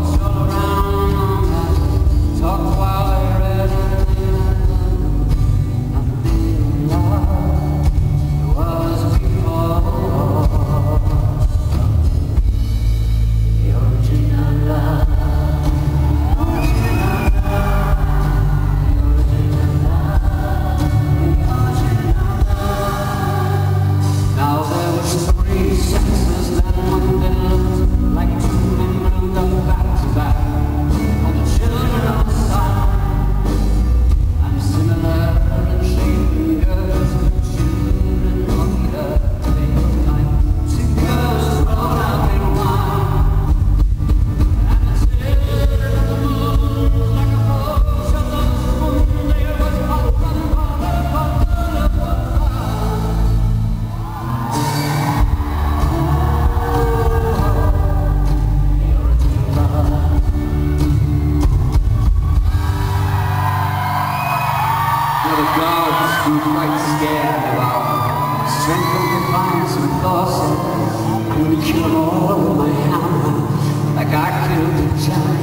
so I'm quite scared about strength and defiance and force. I'm gonna kill them all with my hammer, like I killed the giant.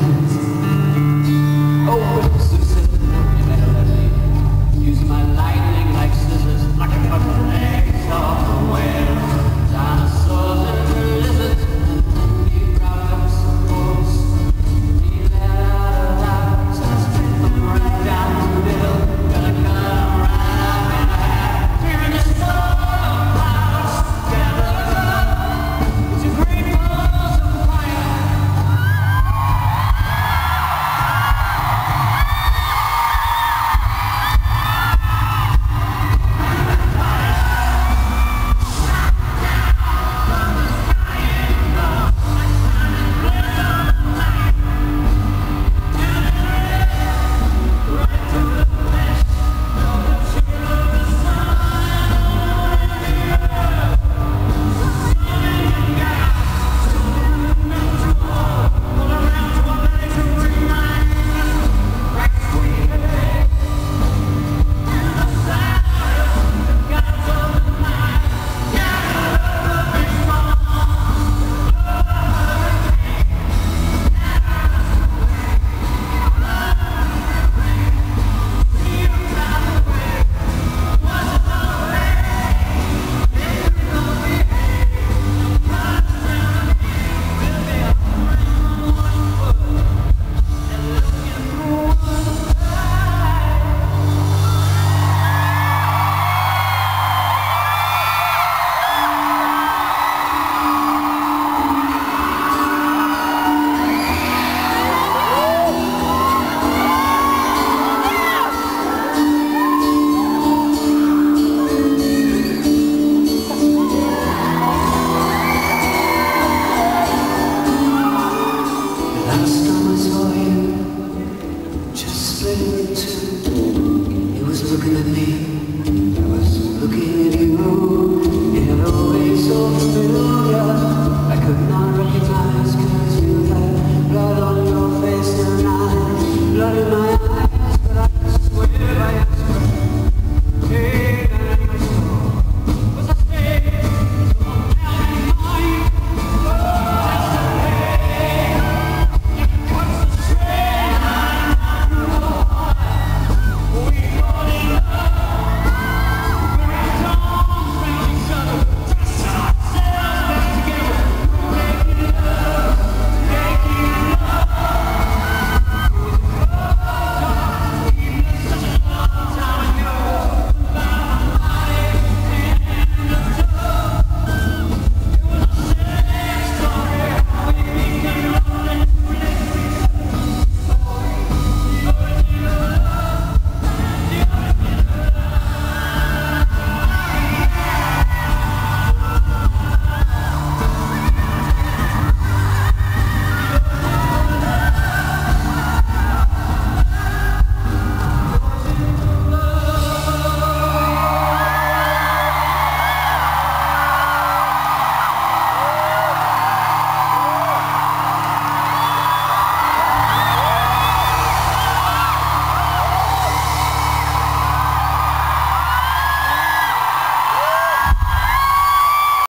with me.